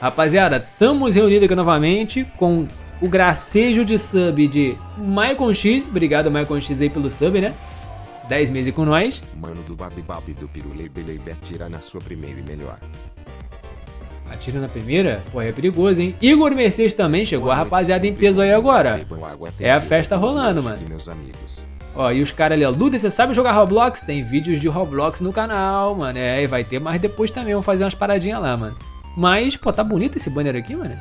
Rapaziada, estamos reunidos aqui novamente com o gracejo de sub de Maicon X. Obrigado, Maicon X, aí pelo sub, né? 10 meses com nós. Mano do Babi Babi do Pirulei Belebe atira na sua primeira e melhor. Atira na primeira? Pô, é perigoso, hein? Igor Mercedes também chegou. A rapaziada em peso aí agora. É a festa rolando, mano. Ó, e os caras ali, ó. Luda, você sabe jogar Roblox? Tem vídeos de Roblox no canal, mano. É, e vai ter mais depois também. Vamos fazer umas paradinhas lá, mano. Mas, pô, tá bonito esse banner aqui, mano.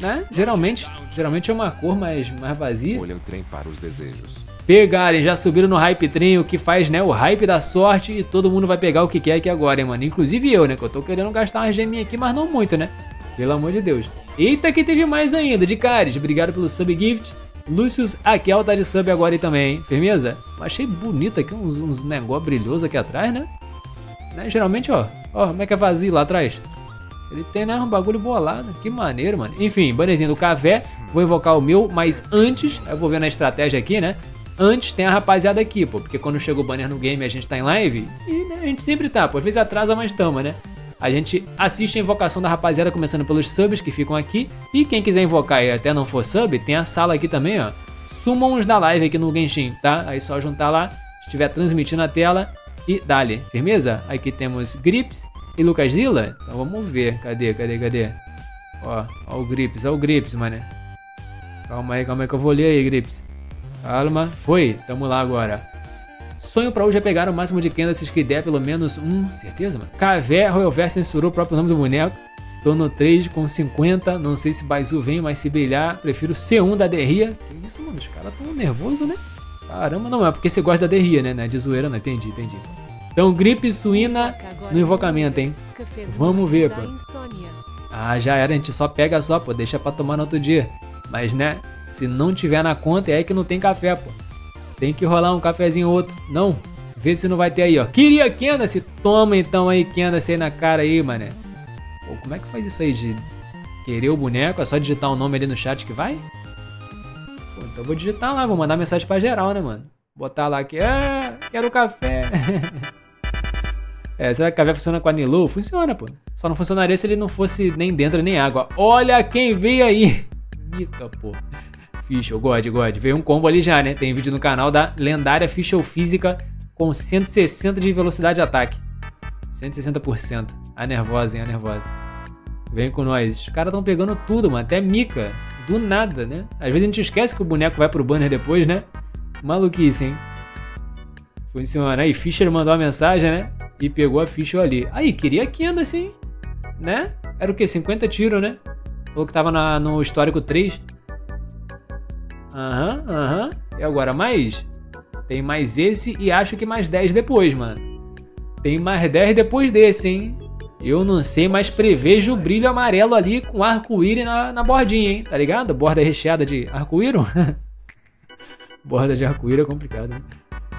Né? Geralmente, geralmente é uma cor mais, mais vazia. Olha o trem para os desejos. Pegarem, já subiram no hype trem, o que faz, né, o hype da sorte e todo mundo vai pegar o que quer aqui agora, hein, mano. Inclusive eu, né, que eu tô querendo gastar uma geminha aqui, mas não muito, né. Pelo amor de Deus. Eita, que teve mais ainda, de caras. Obrigado pelo sub gift. Lucius Akel tá de sub agora aí também, hein? Firmeza? Achei bonito aqui, uns, uns negócios brilhosos aqui atrás, né? Né? Geralmente, ó, ó, como é que é vazio lá atrás? Ele tem, né, um bagulho bolado. Que maneiro, mano. Enfim, banezinho do Cavé. Vou invocar o meu, mas antes, eu vou ver na estratégia aqui, né? Antes tem a rapaziada aqui, pô. Porque quando chega o banner no game a gente tá em live. E né, a gente sempre tá, pô. Às vezes atrasa, mas tamo, né? A gente assiste a invocação da rapaziada, começando pelos subs que ficam aqui. E quem quiser invocar e até não for sub, tem a sala aqui também, ó. Summons da live aqui no Genshin, tá? Aí só juntar lá, estiver transmitindo a tela e dali. Firmeza? Aqui temos Grips e Lucas Zilla. Então vamos ver. Cadê, cadê, cadê? Ó, ó o Grips, ó o Grips, mano. Calma aí, calma aí que eu vou ler aí, Grips. Calma. Foi, tamo lá agora. Sonho pra hoje é pegar o máximo de Candaces que der, pelo menos um. Certeza, mano? Cavé, Royal Verse censurou o próprio nome do boneco. Tô no 3 com 50. Não sei se Baizu vem, mas se brilhar, prefiro C1 da Derria. Que isso, mano? Os caras tão nervosos, né? Caramba, não é porque você gosta da Derria, né? É de zoeira, não. Entendi, entendi. Então, gripe suína no invocamento, hein? Vamos ver, pô. Ah, já era. A gente só pega só, pô. Deixa pra tomar no outro dia. Mas, né? Se não tiver na conta, é aí que não tem café, pô. Tem que rolar um cafezinho ou outro. Não. Vê se não vai ter aí, ó. Queria Candace. Toma então aí, Candace aí na cara aí, mané. Pô, como é que faz isso aí de querer o boneco? É só digitar o um nome ali no chat que vai? Pô, então eu vou digitar lá, vou mandar mensagem pra geral, né, mano? Botar lá que, ah, quero café. é, será que café funciona com a Nilu? Funciona, pô. Só não funcionaria se ele não fosse nem dentro nem água. Olha quem veio aí. Mica, pô. Fischl, God, God. Veio um combo ali já, né? Tem vídeo no canal da lendária Fischl Física com 160 de velocidade de ataque. 160%. A nervosa, hein? A nervosa. Vem com nós. Os caras estão pegando tudo, mano. Até mica. Do nada, né? Às vezes a gente esquece que o boneco vai pro banner depois, né? Maluquice, hein? Funciona. Aí, Fischer mandou uma mensagem, né? E pegou a Fischer ali. Aí, queria Kenda, assim. Né? Era o quê? 50 tiros, né? Falou que tava na, no histórico 3. Aham, uhum, aham. Uhum. E agora mais? Tem mais esse e acho que mais 10 depois, mano. Tem mais 10 depois desse, hein? Eu não sei, mas prevejo o brilho amarelo ali com arco-íris na, na bordinha, hein? Tá ligado? Borda recheada de arco-íris. Borda de arco-íris é complicado, né?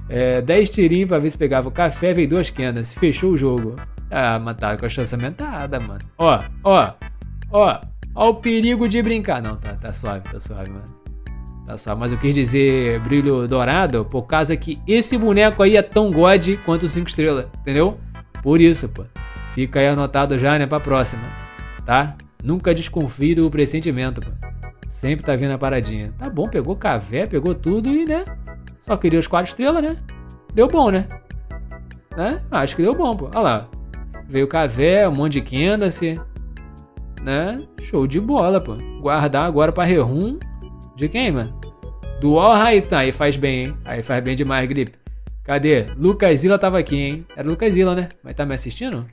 É, 10 tirinhos pra ver se pegava o café, veio duas quenas. Fechou o jogo. Ah, mas tá com a chance aumentada, mano. Ó, ó, ó. Ó o perigo de brincar. Não, tá, tá suave, tá suave, mano. Tá suave. Mas eu quis dizer brilho dourado por causa que esse boneco aí é tão god quanto o 5 estrelas, entendeu? Por isso, pô. Fica aí anotado já, né, pra próxima. Tá? Nunca desconfie do pressentimento, pô. Sempre tá vindo a paradinha. Tá bom, pegou cavé, pegou tudo e, né? Só queria os quatro estrelas, né? Deu bom, né? né? Acho que deu bom, pô. Olha lá. Veio cavé, um monte de Candace. Né? Show de bola, pô. Guardar agora pra Rerum. De quem, mano? Do Raitan. Aí faz bem, hein? Aí faz bem demais, Grip. Cadê? Lucas Zila tava aqui, hein? Era Lucas Zila, né? Mas tá me assistindo?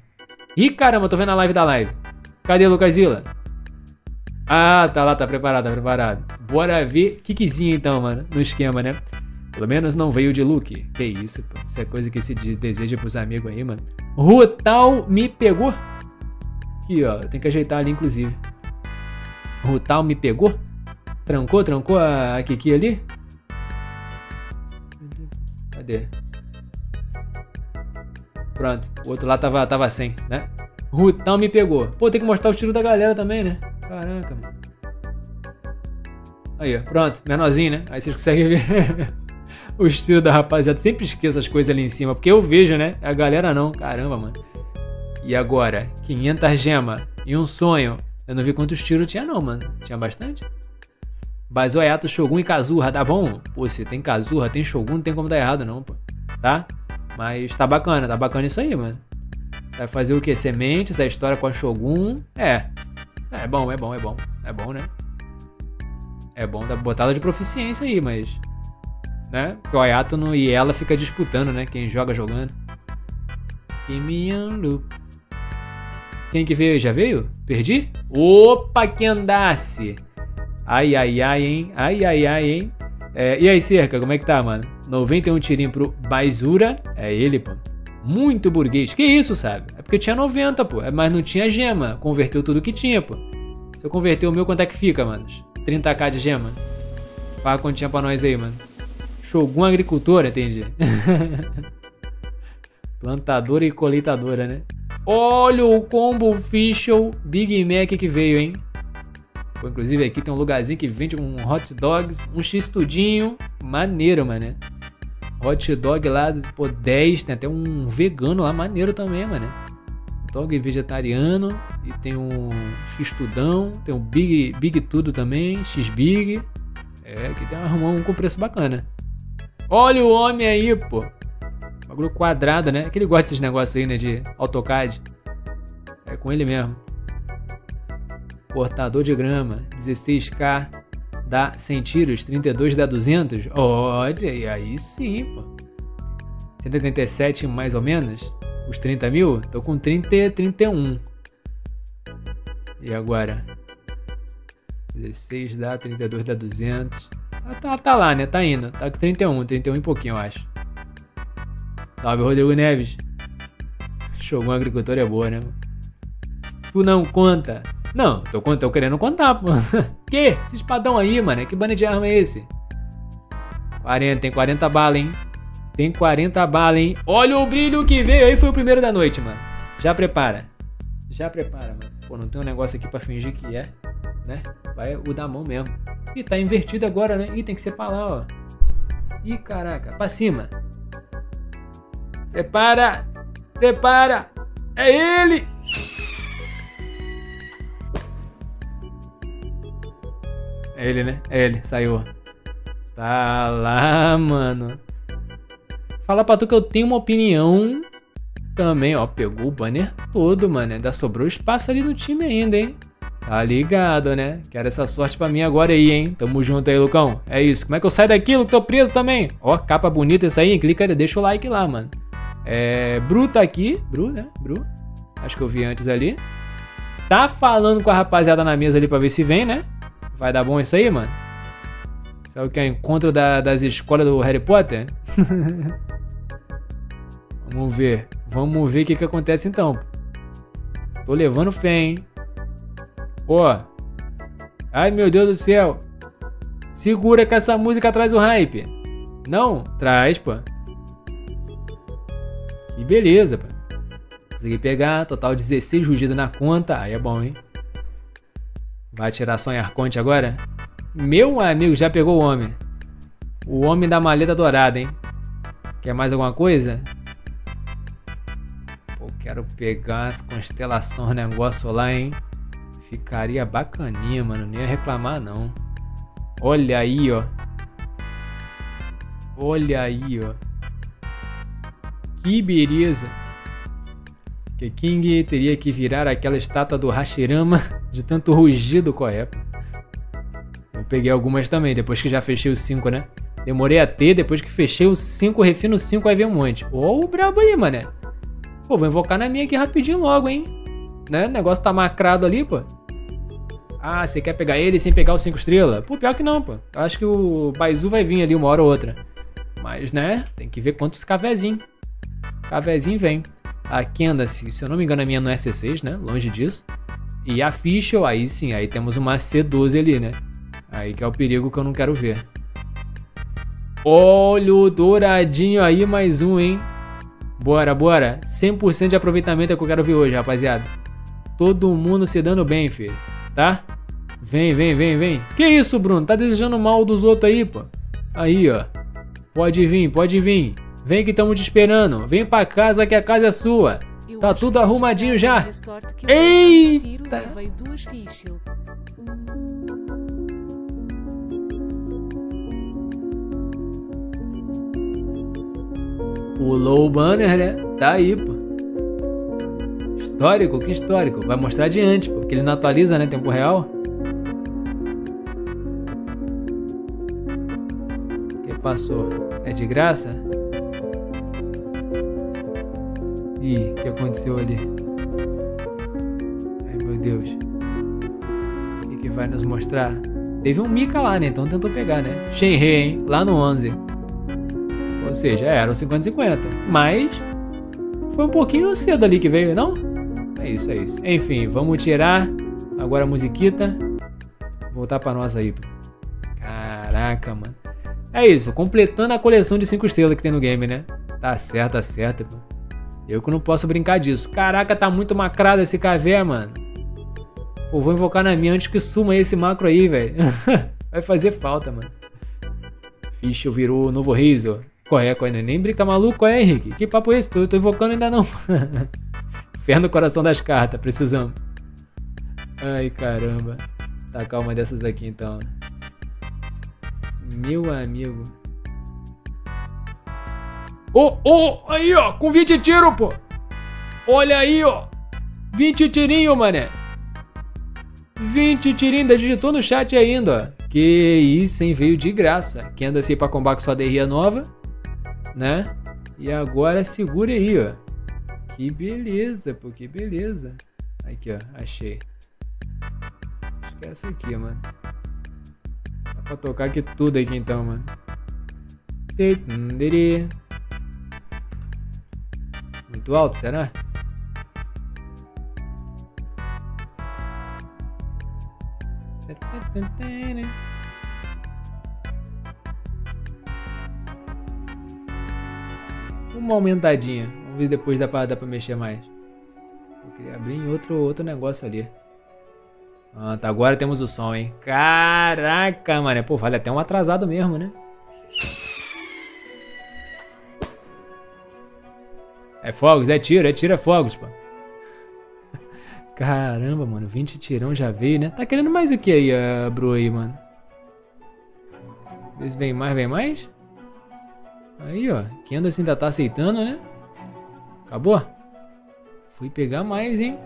Ih, caramba, tô vendo a live da live. Cadê Lucas Zila? Ah, tá lá, tá preparado, tá preparado. Bora ver Kikizinho então, mano, no esquema, né? Pelo menos não veio de look. Que isso, pô. Isso é coisa que se deseja pros amigos aí, mano. Rutal me pegou. Aqui, ó. Tem que ajeitar ali, inclusive. Rutal me pegou. Trancou, trancou a, a Kiki ali? Cadê? Pronto, o outro lá tava, tava sem, né? Rutão me pegou. Pô, tem que mostrar o tiro da galera também, né? Caraca, mano. Aí, ó. Pronto, menorzinho, né? Aí vocês conseguem ver o estilo da rapaziada. Sempre esqueço as coisas ali em cima, porque eu vejo, né? A galera não. Caramba, mano. E agora? 500 gemas e um sonho. Eu não vi quantos tiros tinha não, mano. Tinha bastante? Bazoyato, Shogun e Kazuha, tá bom? Pô, se tem Kazuha, tem Shogun, não tem como dar errado não, pô. Tá? Mas tá bacana, tá bacana isso aí, mano. Vai fazer o que? Sementes, a história com a Shogun. É. É bom, é bom, é bom. É bom, né? É bom dar botada de proficiência aí, mas. Né? Porque o Ayato e ela fica disputando, né? Quem joga jogando. Loop. Quem que veio? Já veio? Perdi? Opa, que andasse! Ai, ai, ai, hein? Ai, ai, ai, hein? É, e aí, Cerca, como é que tá, mano? 91 tirinho pro Baizura. É ele, pô. Muito burguês. Que isso, sabe? É porque tinha 90, pô. É, mas não tinha gema. Converteu tudo que tinha, pô. Se eu converter o meu, quanto é que fica, mano? 30k de gema. Paga quanto pra nós aí, mano. Shogun agricultor, entendi. Plantadora e coletadora, né? Olha o combo official Big Mac que veio, hein? Pô, inclusive aqui tem um lugarzinho que vende um hot dogs, um x tudinho. Maneiro, mano. Hot dog lá, pô, 10. Tem até um vegano lá, maneiro também, mano. Dog vegetariano. E tem um x tudão. Tem um big, big tudo também, x big. É, aqui tem arrumar um com preço bacana. Olha o homem aí, pô. Bagulho quadrado, né? Que ele gosta desses negócios aí, né? De AutoCAD. É com ele mesmo. Portador de grama, 16K, dá 100 tiros, 32 dá 200. Olha, aí sim, pô. 187 mais ou menos, os 30 mil, tô com 30 31. E agora? 16 dá, 32 dá 200. Ah, tá, tá lá, né? Tá indo. Tá com 31, 31 e pouquinho, eu acho. Salve, Rodrigo Neves. Shogun Agricultor é boa, né? Tu não conta. Não, tô, tô querendo contar, pô. que? Esse espadão aí, mano. Que bando de arma é esse? 40, tem 40 balas, hein? Tem 40 balas, hein? Olha o brilho que veio aí, foi o primeiro da noite, mano. Já prepara. Já prepara, mano. Pô, não tem um negócio aqui pra fingir que é, né? Vai o da mão mesmo. Ih, tá invertido agora, né? Ih, tem que ser pra lá, ó. Ih, caraca. Pra cima. Prepara! Prepara! É ele! É ele, né? É ele, saiu. Tá lá, mano. Fala pra tu que eu tenho uma opinião também, ó. Pegou o banner todo, mano. Ainda sobrou espaço ali no time ainda, hein? Tá ligado, né? Quero essa sorte pra mim agora aí, hein? Tamo junto aí, Lucão. É isso. Como é que eu saio daquilo? Tô preso também. Ó, capa bonita essa aí? Clica aí, deixa o like lá, mano. É, Bru tá aqui. Bru, né? Bru. Acho que eu vi antes ali. Tá falando com a rapaziada na mesa ali pra ver se vem, né? Vai dar bom isso aí, mano? Isso é o que é encontro da, das escolas do Harry Potter? Vamos ver. Vamos ver o que, que acontece então. Tô levando fé, hein? Ó. Ai, meu Deus do céu. Segura que essa música traz o hype. Não? Traz, pô. E beleza, pô. Consegui pegar, total 16 rugido na conta. Aí é bom, hein? Vai tirar Sonhar Arconte agora? Meu amigo, já pegou o homem. O homem da maleta dourada, hein? Quer mais alguma coisa? Pô, quero pegar as constelações, negócio lá, hein? Ficaria bacaninha, mano. Nem ia reclamar, não. Olha aí, ó. Olha aí, ó. Que beleza. Que King teria que virar aquela estátua do Hashirama de tanto rugido qual é. Eu peguei algumas também, depois que já fechei os 5, né? Demorei a ter, depois que fechei os 5, refino 5, aí vem um monte. Ô, o brabo aí, mané. Pô, vou invocar na minha aqui rapidinho logo, hein? Né? O negócio tá macrado ali, pô. Ah, você quer pegar ele sem pegar os 5 estrelas? Pô, pior que não, pô. Eu acho que o Baizu vai vir ali uma hora ou outra. Mas, né? Tem que ver quantos cafezinho. Cafezinho vem. A Candace, se eu não me engano, a minha não é C6, né? Longe disso. E a Fischl, aí sim, aí temos uma C12 ali, né? Aí que é o perigo que eu não quero ver. Olha o douradinho aí, mais um, hein? Bora, bora. 100% de aproveitamento é o que eu quero ver hoje, rapaziada. Todo mundo se dando bem, filho. Tá? Vem, vem, vem, vem. Que isso, Bruno? Tá desejando mal dos outros aí, pô. Aí, ó. Pode vir, pode vir. Vem que estamos te esperando. Vem pra casa que a casa é sua. Tá tudo arrumadinho já. Eita! Pulou o banner, né? Tá aí, pô. Histórico? Que histórico? Vai mostrar adiante. Porque ele não atualiza, né? Tempo real. O que passou? É de graça? O que aconteceu ali? Ai, meu Deus. O que, vai nos mostrar? Teve um Mika lá, né? Então tentou pegar, né? Shenhe, hein? Lá no 11. Ou seja, era o 50-50. Mas foi um pouquinho cedo ali que veio, não? É isso, é isso. Enfim, vamos tirar agora a musiquita. Voltar pra nossa aí. Caraca, mano. É isso, completando a coleção de 5 estrelas que tem no game, né? Tá certo, tá certo, mano. Eu que não posso brincar disso. Caraca, tá muito macrado esse cavé, mano. Pô, vou invocar na minha antes que suma esse macro aí, velho. Vai fazer falta, mano. Fischl virou novo Razor. Corre, corre, nem brinca maluco, é, Henrique? Que papo é esse? Tô, tô invocando ainda não. Fé no coração das cartas, precisamos. Ai, caramba. Tá calma dessas aqui então. Meu amigo. Ô, oh, oh, aí ó, com 20 tiros, pô. Olha aí, ó. 20 tirinho, mané. 20 tirinho, ainda digitou no chat ainda, ó. Que isso, hein, veio de graça. Quem anda assim pra combar com sua derria nova, né? E agora segura aí, ó. Que beleza, pô, que beleza. Aqui, ó, achei. Acho que é essa aqui, mano. Dá pra tocar aqui tudo aqui então, mano. Muito alto, será? Uma aumentadinha. Vamos ver depois dá pra, dá pra mexer mais. Eu queria abrir em outro, outro negócio ali. Ah, tá, agora temos o som, hein? Caraca, mano. Pô, vale até um atrasado mesmo, né? É fogos, é tiro, é tiro, é fogos, pô. Caramba, mano, 20 tirão já veio, né? Tá querendo mais o que aí, a Bru aí, mano? Vê se vem mais, vem mais? Aí, ó. Quem anda assim ainda tá aceitando, né? Acabou? Fui pegar mais, hein?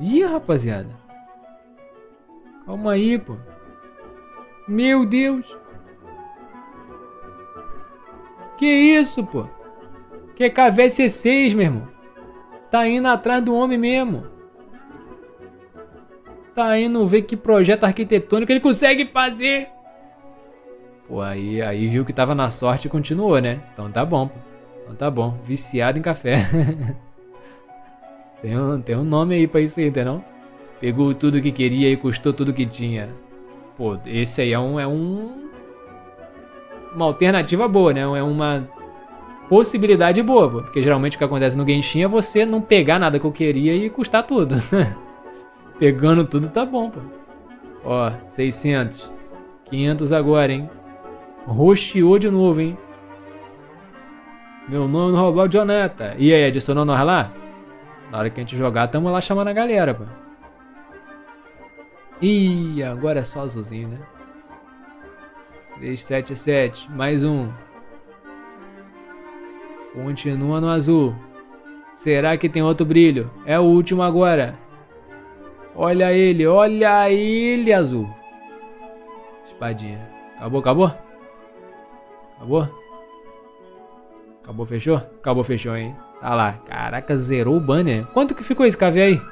Ih, rapaziada. Calma aí, pô. Meu Deus. Que isso, pô? Que é KVC6, meu irmão. Tá indo atrás do homem mesmo. Tá indo ver que projeto arquitetônico ele consegue fazer. Pô, aí, aí viu que tava na sorte e continuou, né? Então tá bom, pô. Então tá bom. Viciado em café. tem, um, tem um nome aí pra isso aí, entendeu? Pegou tudo que queria e custou tudo que tinha. Pô, esse aí é um. É um uma alternativa boa, né? É uma possibilidade boa, porque geralmente o que acontece no Genshin é você não pegar nada que eu queria e custar tudo. Pegando tudo tá bom, pô. Ó, 600. 500 agora, hein? Roxeou de novo, hein? Meu nome no Roblox Jonata. E aí, adicionou nós lá? Na hora que a gente jogar, tamo lá chamando a galera, pô. Ih, agora é só azulzinho, né? 377, mais um. Continua no azul. Será que tem outro brilho? É o último agora. Olha ele, olha ele azul. Espadinha. Acabou, acabou? Acabou? Acabou, fechou? Acabou, fechou, hein? Tá lá. Caraca, zerou o banner. Quanto que ficou esse café aí?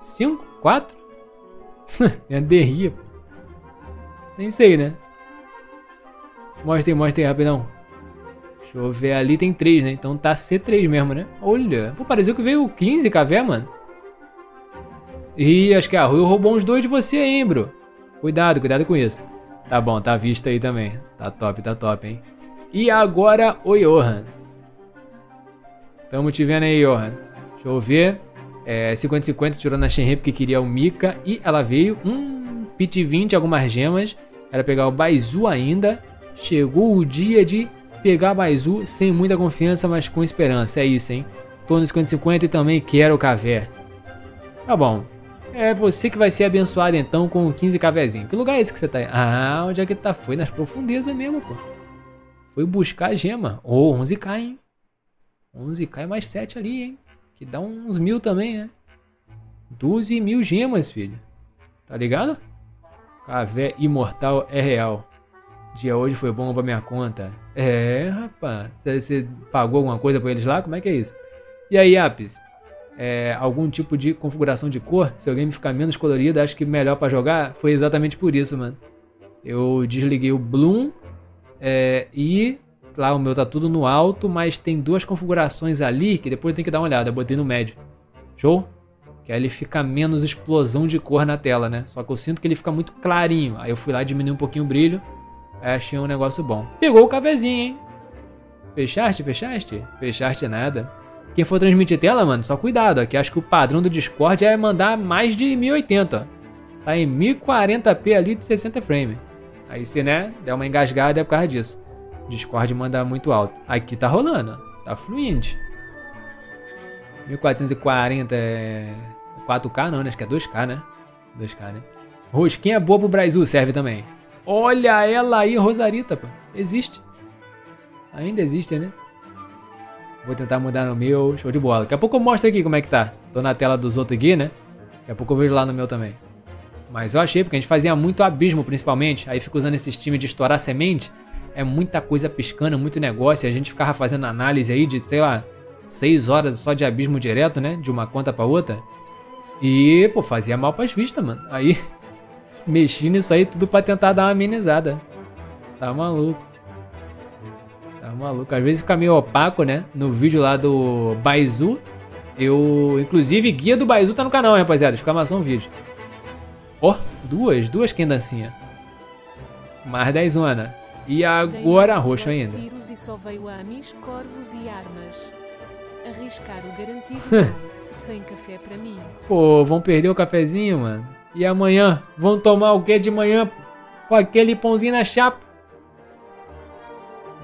5? 4? é derria, pô. Nem sei, né? Mostra aí, mostra aí, rapidão. Deixa eu ver ali, tem 3, né? Então tá C3 mesmo, né? Olha, pô, pareceu que veio 15 café, mano. Ih, acho que a Rui roubou uns dois de você, hein, bro? Cuidado, cuidado com isso. Tá bom, tá visto aí também. Tá top, tá top, hein? E agora o Johan. Tamo te vendo aí, Johan. Deixa eu ver. É, 50-50 tirou na Shenhe porque queria o Mika. E ela veio. Um Pit 20, algumas gemas. Era pegar o Baizu ainda. Chegou o dia de pegar Baizu sem muita confiança, mas com esperança. É isso, hein? Tô no 50-50 e também quero cavé. Tá bom. É você que vai ser abençoado então com 15 cavezinho. Que lugar é esse que você tá? Ah, onde é que tá? Foi nas profundezas mesmo, pô. Foi buscar a gema. Oh, 11k, hein? 11k mais 7 ali, hein? Que dá uns mil também, né? 12 mil gemas, filho. Tá ligado? Cavé imortal é real. Dia hoje foi bom pra minha conta. É, rapaz. Você pagou alguma coisa pra eles lá? Como é que é isso? E aí, Apis? É, algum tipo de configuração de cor? Se o game ficar menos colorido, acho que melhor para jogar. Foi exatamente por isso, mano. Eu desliguei o Bloom é, e lá o meu tá tudo no alto, mas tem duas configurações ali que depois tem que dar uma olhada. Eu botei no médio. Show? Que aí ele fica menos explosão de cor na tela, né? Só que eu sinto que ele fica muito clarinho. Aí eu fui lá diminuir um pouquinho o brilho. Achei um negócio bom. Pegou o cafezinho, hein? Fechaste? Fechaste? Fechaste nada. Quem for transmitir tela, mano, só cuidado. Aqui acho que o padrão do Discord é mandar mais de 1080. Tá em 1040p ali de 60 frames. Aí se, né, der uma engasgada é por causa disso. Discord manda muito alto. Aqui tá rolando, tá fluindo. 1440 é 4K não, né? Acho que é 2K, né? 2K, né? Rosquinha boa pro Brasil serve também. Olha ela aí, Rosarita, pô. Existe. Ainda existe, né? Vou tentar mudar no meu. Show de bola. Daqui a pouco eu mostro aqui como é que tá. Tô na tela dos outros aqui, né? Daqui a pouco eu vejo lá no meu também. Mas eu achei, porque a gente fazia muito abismo, principalmente. Aí fica usando esse time de estourar semente. É muita coisa piscando, muito negócio. E a gente ficava fazendo análise aí de, sei lá, 6 horas só de abismo direto, né? De uma conta pra outra. E, pô, fazia mal pras vistas, mano. Aí, mexi nisso aí tudo pra tentar dar uma amenizada. Tá maluco. Tá maluco. Às vezes fica meio opaco, né? No vídeo lá do Baizu. Eu, inclusive, guia do Baizu tá no canal, hein, rapaziada. Exclamação vídeo. Ó, oh, duas, duas quendancinha. Mais 10 zona. E agora roxo ainda. Tiros e só veio amis, corvos e armas. Arriscar o garantido sem café mim. Pô, vão perder o cafezinho, mano. E amanhã vão tomar o que de manhã com aquele pãozinho na chapa?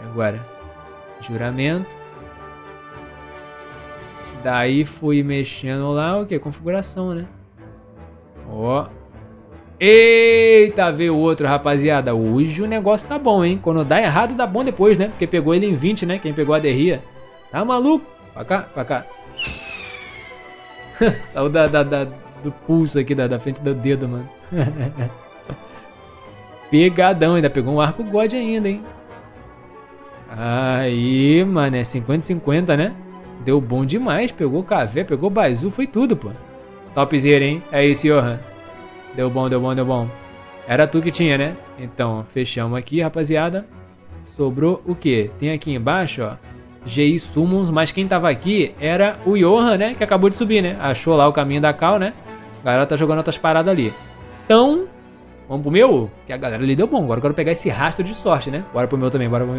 Agora, juramento. Daí fui mexendo lá, o que? Configuração, né? Ó. Eita, veio o outro, rapaziada. Hoje o negócio tá bom, hein? Quando dá errado, dá bom depois, né? Porque pegou ele em 20, né? Quem pegou a derria. Tá maluco? Pra cá, pra cá. Saiu da, da, da, do pulso aqui, da, da frente do dedo, mano. Pegadão, ainda pegou um arco God ainda, hein? Aí, mano, é 50-50, né? Deu bom demais, pegou café, pegou bazu, foi tudo, pô. Topzera, hein? É isso, Johan. Deu bom, deu bom, deu bom. Era tu que tinha, né? Então, fechamos aqui, rapaziada. Sobrou o quê? Tem aqui embaixo, ó. GI Summons, mas quem tava aqui era o Johan, né? Que acabou de subir, né? Achou lá o caminho da Cal, né? A galera tá jogando outras paradas ali. Então, vamos pro meu? Que a galera ali deu bom. Agora eu quero pegar esse rastro de sorte, né? Bora pro meu também, bora pro meu.